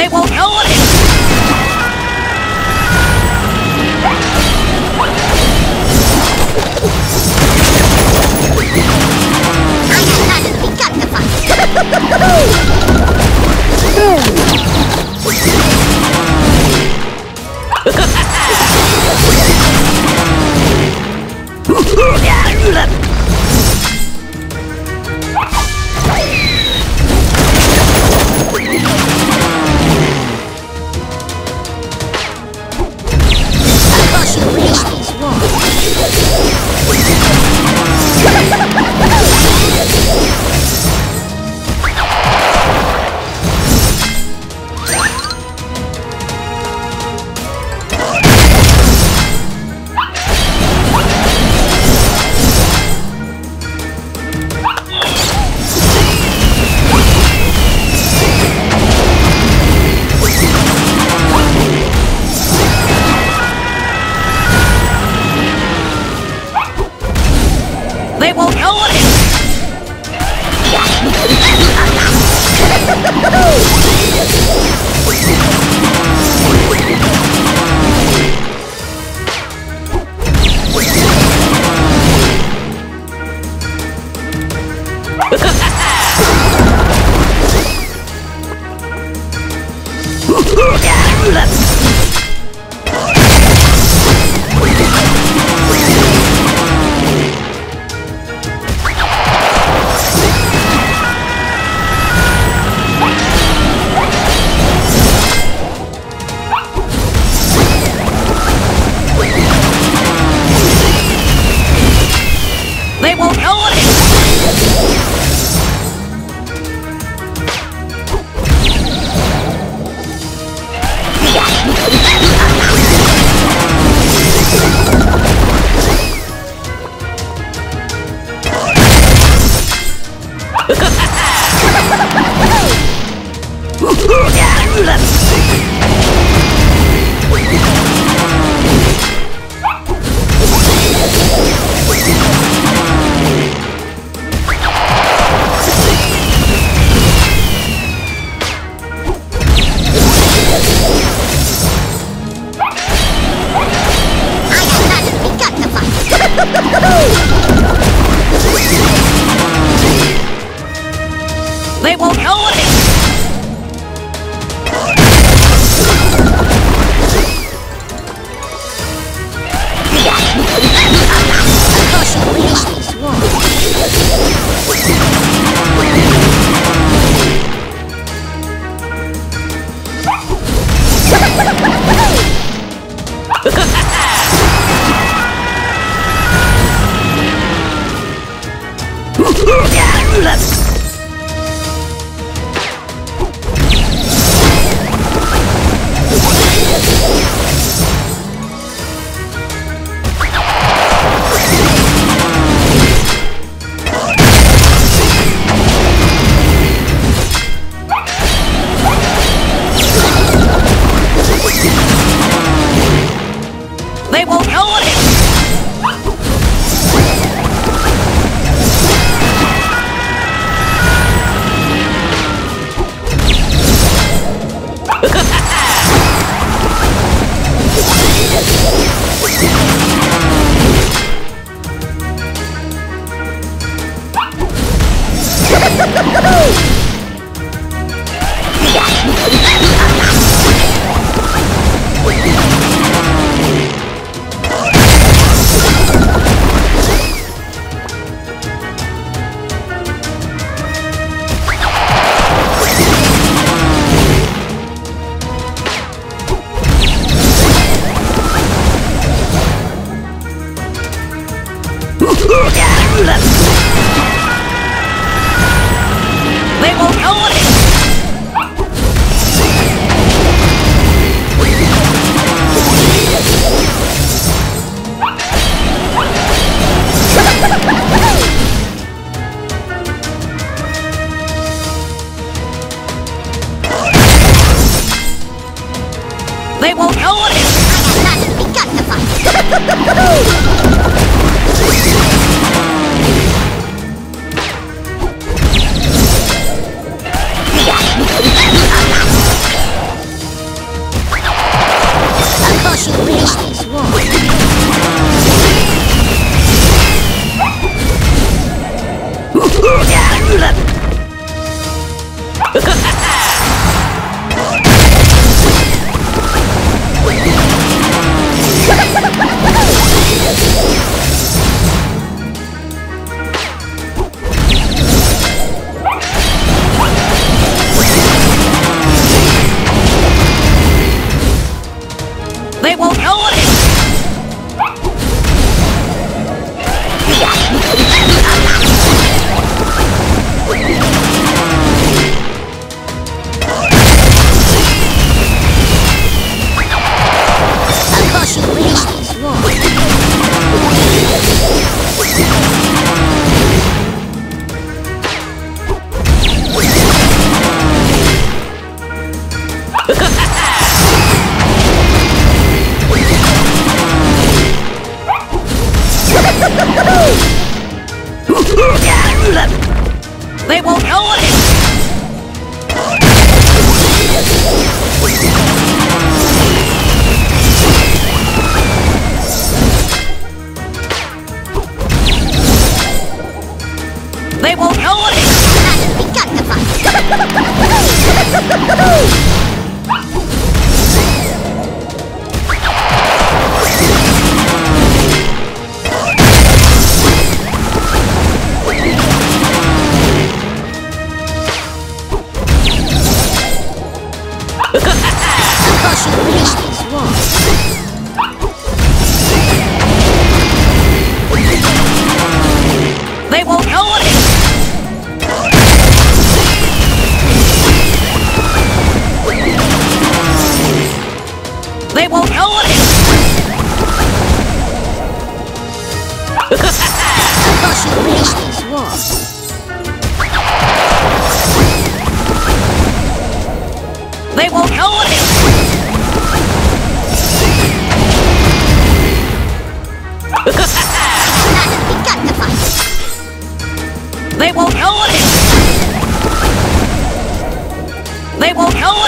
They won't Let's They won't know They will know